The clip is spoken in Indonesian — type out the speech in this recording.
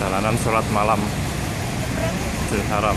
perjalanan sholat malam Masjidil Haram.